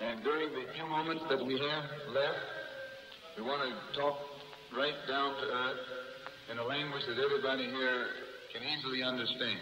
And during the few moments that we have left, we want to talk right down to earth in a language that everybody here can easily understand.